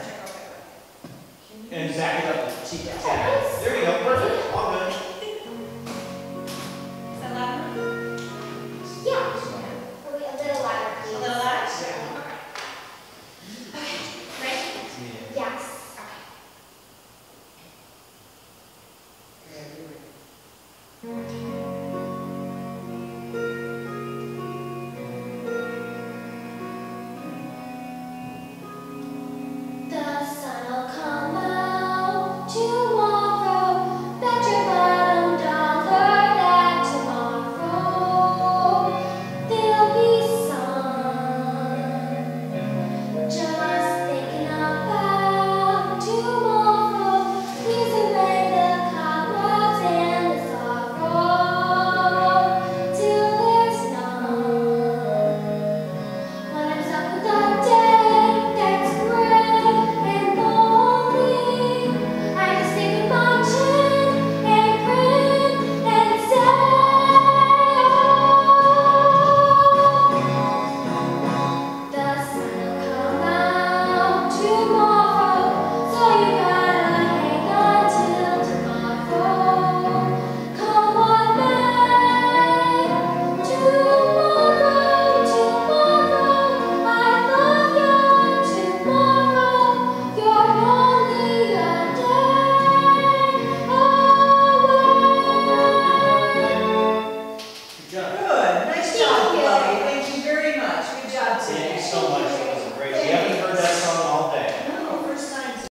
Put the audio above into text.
check out. And back it up. Oh, there you go.